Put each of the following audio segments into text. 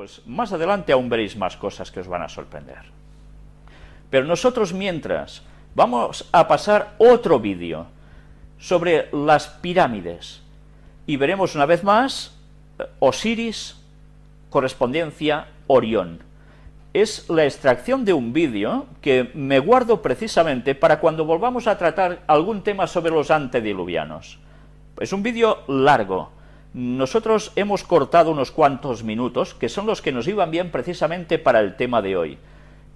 pues más adelante aún veréis más cosas que os van a sorprender. Pero nosotros mientras vamos a pasar otro vídeo sobre las pirámides y veremos una vez más eh, Osiris, correspondencia Orión. Es la extracción de un vídeo que me guardo precisamente para cuando volvamos a tratar algún tema sobre los antediluvianos. Es un vídeo largo, nosotros hemos cortado unos cuantos minutos, que son los que nos iban bien precisamente para el tema de hoy.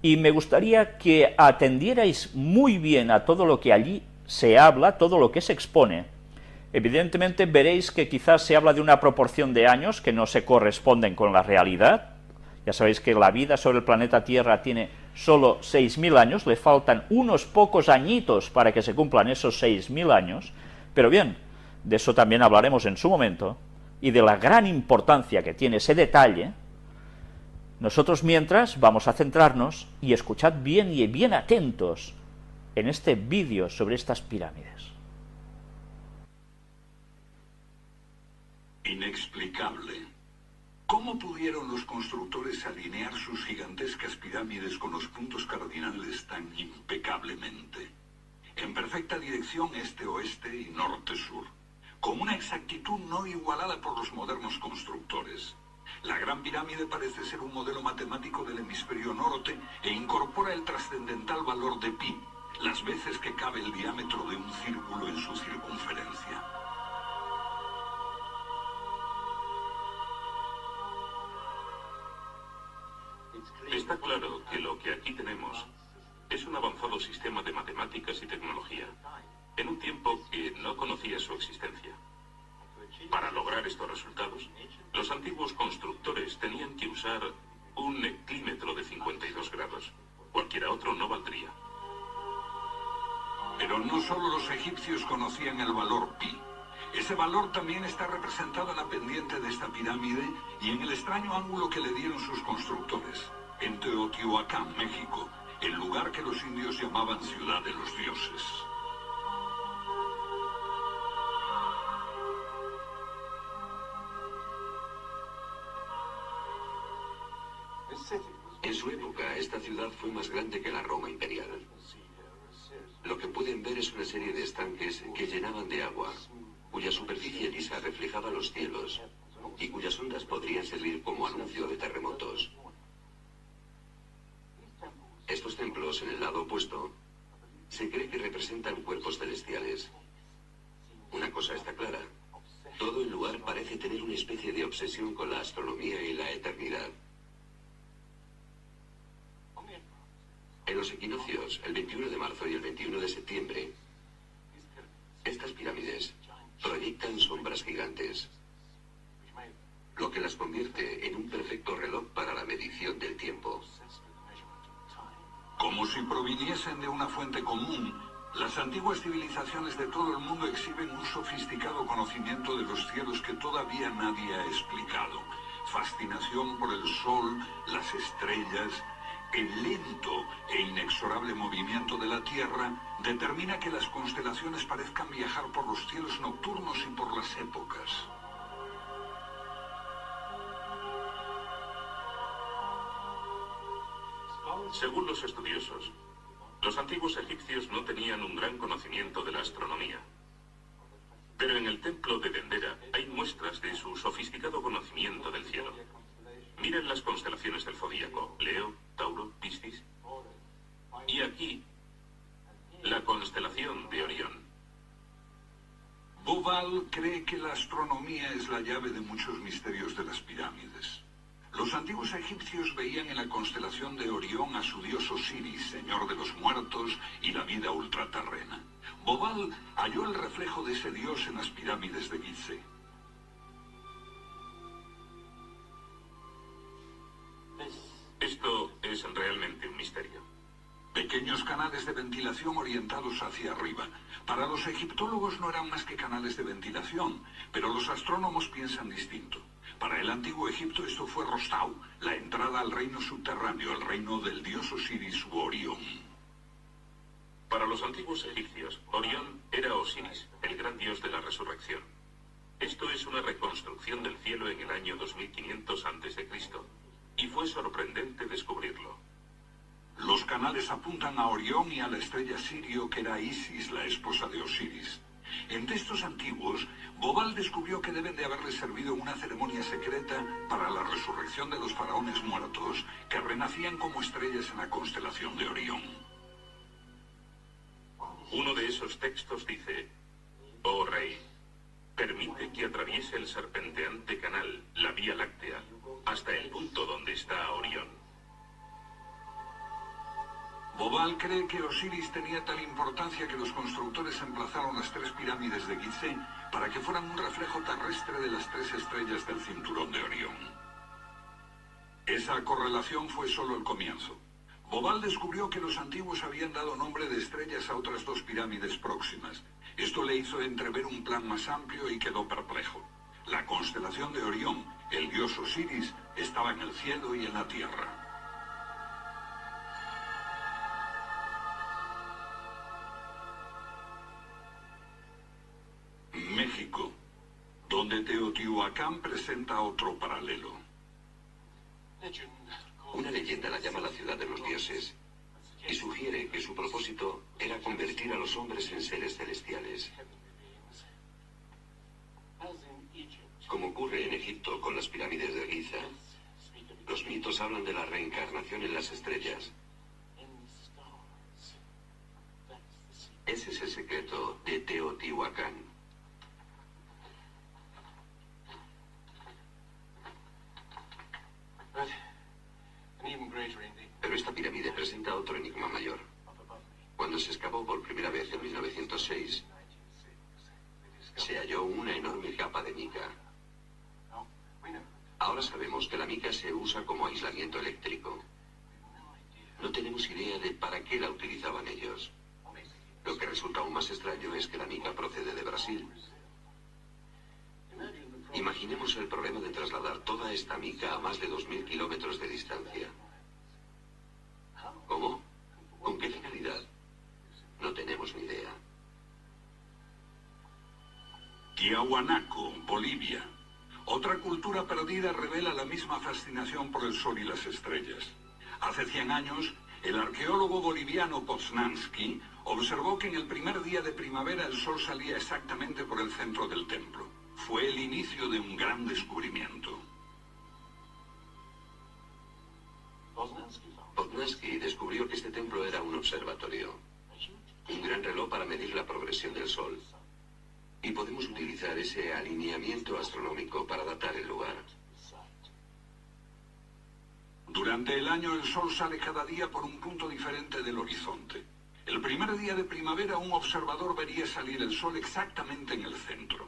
Y me gustaría que atendierais muy bien a todo lo que allí se habla, todo lo que se expone. Evidentemente veréis que quizás se habla de una proporción de años que no se corresponden con la realidad. Ya sabéis que la vida sobre el planeta Tierra tiene solo 6.000 años, le faltan unos pocos añitos para que se cumplan esos 6.000 años. Pero bien, de eso también hablaremos en su momento, y de la gran importancia que tiene ese detalle, nosotros mientras vamos a centrarnos y escuchad bien y bien atentos en este vídeo sobre estas pirámides. Inexplicable. ¿Cómo pudieron los constructores alinear sus gigantescas pirámides con los puntos cardinales tan impecablemente? En perfecta dirección este-oeste y norte-sur con una exactitud no igualada por los modernos constructores. La Gran Pirámide parece ser un modelo matemático del hemisferio norte e incorpora el trascendental valor de pi, las veces que cabe el diámetro de un círculo en su circunferencia. Está claro que lo que aquí tenemos es un avanzado sistema de matemáticas y tecnología en un tiempo que no conocía su existencia. Para lograr estos resultados, los antiguos constructores tenían que usar un eclímetro de 52 grados. Cualquiera otro no valdría. Pero no solo los egipcios conocían el valor pi. Ese valor también está representado en la pendiente de esta pirámide y en el extraño ángulo que le dieron sus constructores, en Teotihuacán, México, el lugar que los indios llamaban ciudad de los dioses. Los cielos y cuyas ondas podrían servir como anuncio de terremotos. Civilizaciones de todo el mundo exhiben un sofisticado conocimiento de los cielos que todavía nadie ha explicado. Fascinación por el sol, las estrellas, el lento e inexorable movimiento de la Tierra determina que las constelaciones parezcan viajar por los cielos nocturnos y por las épocas. Según los estudiosos, los antiguos egipcios no tenían un gran conocimiento de la astronomía. Pero en el templo de Dendera hay muestras de su sofisticado conocimiento del cielo. Miren las constelaciones del zodíaco, Leo, Tauro, Piscis. Y aquí, la constelación de Orión. Boval cree que la astronomía es la llave de muchos misterios de las pirámides. Los antiguos egipcios veían en la constelación de Orión a su dios Osiris, señor de los muertos y la vida ultraterrena. Boval halló el reflejo de ese dios en las pirámides de Gizeh. Pequeños canales de ventilación orientados hacia arriba. Para los egiptólogos no eran más que canales de ventilación, pero los astrónomos piensan distinto. Para el antiguo Egipto esto fue Rostau, la entrada al reino subterráneo, el reino del dios Osiris u Orión. Para los antiguos egipcios, Orión era Osiris, el gran dios de la resurrección. Esto es una reconstrucción del cielo en el año 2500 a.C. y fue sorprendente descubrirlo. Canales apuntan a Orión y a la estrella Sirio, que era Isis, la esposa de Osiris. En textos antiguos, Bobal descubrió que deben de haberle servido una ceremonia secreta para la resurrección de los faraones muertos, que renacían como estrellas en la constelación de Orión. Uno de esos textos dice, Oh rey, permite que atraviese el serpenteante canal, la Vía Láctea, hasta el punto donde está Cree que Osiris tenía tal importancia que los constructores emplazaron las tres pirámides de Gizeh para que fueran un reflejo terrestre de las tres estrellas del cinturón de Orión. Esa correlación fue solo el comienzo. Bobal descubrió que los antiguos habían dado nombre de estrellas a otras dos pirámides próximas. Esto le hizo entrever un plan más amplio y quedó perplejo. La constelación de Orión, el dios Osiris, estaba en el cielo y en la tierra. Teotihuacán presenta otro paralelo. Una leyenda la llama la ciudad de los dioses y sugiere que su propósito era convertir a los hombres en seres celestiales. Como ocurre en Egipto con las pirámides de Giza, los mitos hablan de la reencarnación en las estrellas. Ese es el secreto de Teotihuacán. Pero esta pirámide presenta otro enigma mayor. Cuando se excavó por primera vez en 1906, se halló una enorme capa de mica. Ahora sabemos que la mica se usa como aislamiento eléctrico. No tenemos idea de para qué la utilizaban ellos. Lo que resulta aún más extraño es que la mica procede de Brasil. Imaginemos el problema de trasladar toda esta mica a más de 2.000 kilómetros de distancia. ¿Cómo? ¿Con qué finalidad? No tenemos ni idea. Tiahuanaco, Bolivia. Otra cultura perdida revela la misma fascinación por el sol y las estrellas. Hace 100 años, el arqueólogo boliviano Poznansky observó que en el primer día de primavera el sol salía exactamente por el centro del templo fue el inicio de un gran descubrimiento. Podnansky descubrió que este templo era un observatorio, un gran reloj para medir la progresión del Sol. Y podemos utilizar ese alineamiento astronómico para datar el lugar. Durante el año el Sol sale cada día por un punto diferente del horizonte. El primer día de primavera un observador vería salir el Sol exactamente en el centro.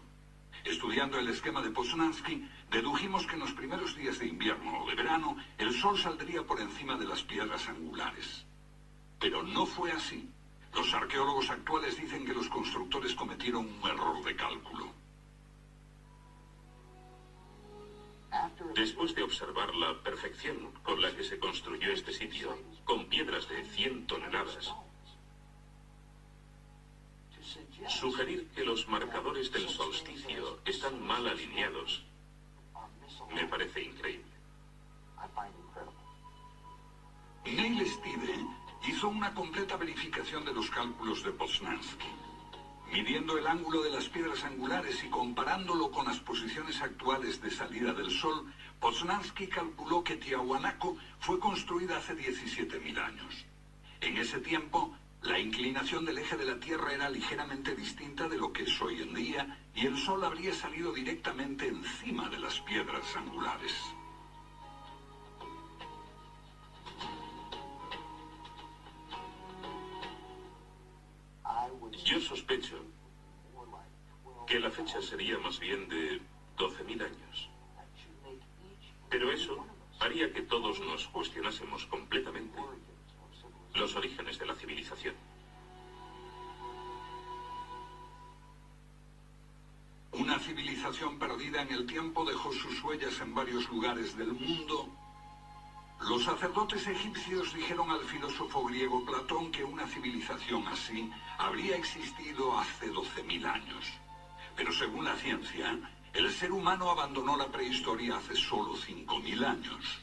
Estudiando el esquema de Poznansky, dedujimos que en los primeros días de invierno o de verano, el Sol saldría por encima de las piedras angulares. Pero no fue así. Los arqueólogos actuales dicen que los constructores cometieron un error de cálculo. Después de observar la perfección con la que se construyó este sitio, con piedras de 100 toneladas, Sugerir que los marcadores del solsticio están mal alineados me parece increíble. Neil Steven hizo una completa verificación de los cálculos de Poznansky. Midiendo el ángulo de las piedras angulares y comparándolo con las posiciones actuales de salida del Sol, Poznansky calculó que Tiahuanaco fue construida hace 17.000 años. En ese tiempo, la inclinación del eje de la Tierra era ligeramente distinta de lo que es hoy en día y el Sol habría salido directamente encima de las piedras angulares. Sospecho que la fecha sería más bien de 12.000 años. Pero eso haría que todos nos cuestionásemos completamente los orígenes de la civilización. Una civilización perdida en el tiempo dejó sus huellas en varios lugares del mundo. Los sacerdotes egipcios dijeron al filósofo griego Platón que una civilización así habría existido hace 12.000 años. Pero según la ciencia, el ser humano abandonó la prehistoria hace solo 5.000 años.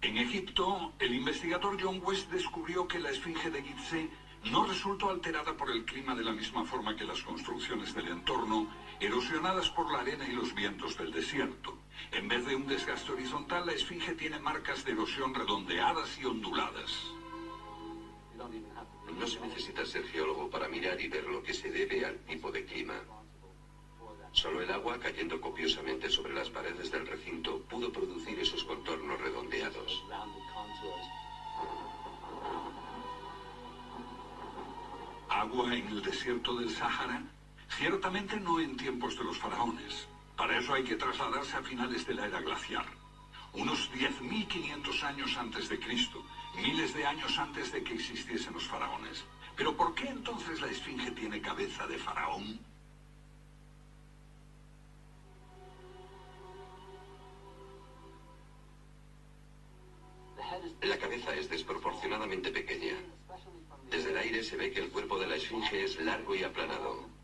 En Egipto, el investigador John West descubrió que la esfinge de Gizeh no resultó alterada por el clima de la misma forma que las construcciones del entorno erosionadas por la arena y los vientos del desierto. En vez de un desgaste horizontal, la esfinge tiene marcas de erosión redondeadas y onduladas. No se necesita ser geólogo para mirar y ver lo que se debe al tipo de clima. Solo el agua cayendo copiosamente sobre las paredes del recinto pudo producir esos contornos redondeados. ¿Agua en el desierto del Sáhara? Ciertamente no en tiempos de los faraones. Para eso hay que trasladarse a finales de la era glaciar. Unos 10.500 años antes de Cristo, miles de años antes de que existiesen los faraones. Pero ¿por qué entonces la esfinge tiene cabeza de faraón? La cabeza es desproporcionadamente pequeña. Desde el aire se ve que el cuerpo de la esfinge es largo y aplanado.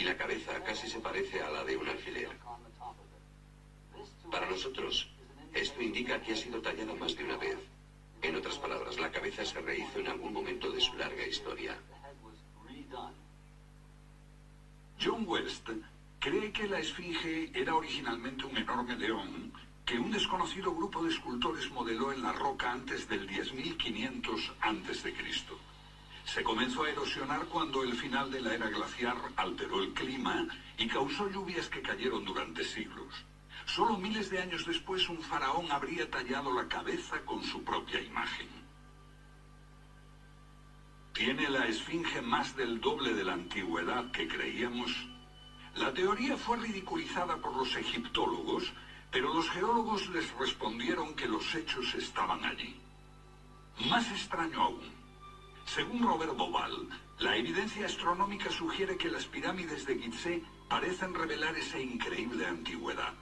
Y la cabeza casi se parece a la de un alfiler. Para nosotros, esto indica que ha sido tallada más de una vez. En otras palabras, la cabeza se rehizo en algún momento de su larga historia. John West cree que la esfinge era originalmente un enorme león que un desconocido grupo de escultores modeló en la roca antes del 10.500 a.C. Se comenzó a erosionar cuando el final de la era glaciar alteró el clima y causó lluvias que cayeron durante siglos. Solo miles de años después un faraón habría tallado la cabeza con su propia imagen. ¿Tiene la esfinge más del doble de la antigüedad que creíamos? La teoría fue ridiculizada por los egiptólogos pero los geólogos les respondieron que los hechos estaban allí. Más extraño aún, según Robert Boval, la evidencia astronómica sugiere que las pirámides de Gizeh parecen revelar esa increíble antigüedad.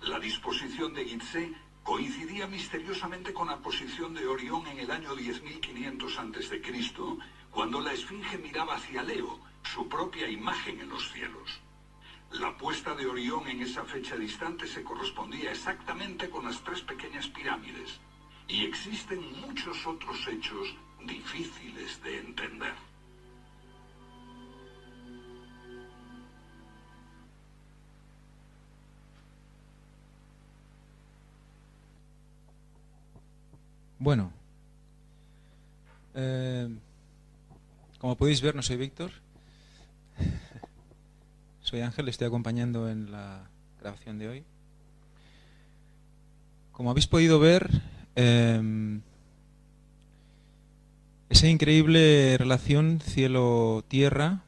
La disposición de Gizeh coincidía misteriosamente con la posición de Orión en el año 10.500 a.C., cuando la esfinge miraba hacia Leo, su propia imagen en los cielos. La puesta de Orión en esa fecha distante se correspondía exactamente con las tres pequeñas pirámides, y existen muchos otros hechos difíciles de entender. Bueno, eh, como podéis ver, no soy Víctor. Soy Ángel, estoy acompañando en la grabación de hoy. Como habéis podido ver, em, esa increíble relación cielo-tierra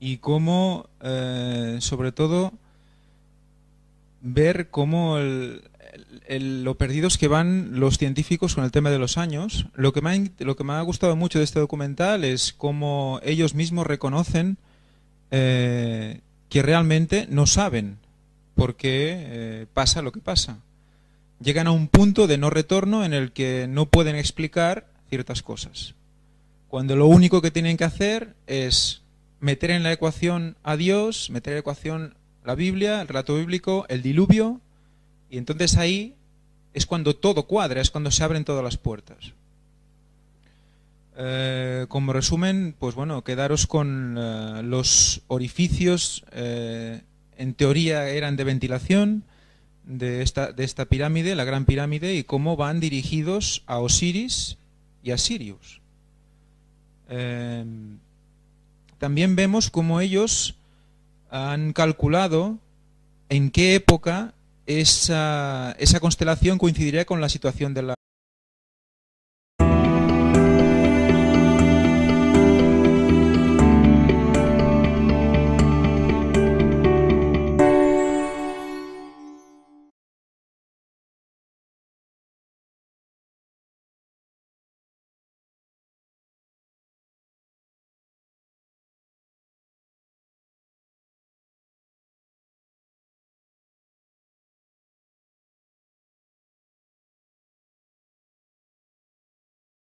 y cómo, eh, sobre todo, ver cómo lo perdidos que van los científicos con el tema de los años. Lo que, me ha, lo que me ha gustado mucho de este documental es cómo ellos mismos reconocen eh, que realmente no saben por qué eh, pasa lo que pasa. Llegan a un punto de no retorno en el que no pueden explicar ciertas cosas. Cuando lo único que tienen que hacer es meter en la ecuación a Dios, meter en la ecuación la Biblia, el relato bíblico, el diluvio, y entonces ahí es cuando todo cuadra, es cuando se abren todas las puertas. Eh, como resumen, pues bueno, quedaros con eh, los orificios, eh, en teoría eran de ventilación de esta, de esta pirámide, la gran pirámide, y cómo van dirigidos a Osiris y a Sirius. también vemos cómo ellos han calculado en qué época esa, esa constelación coincidiría con la situación de la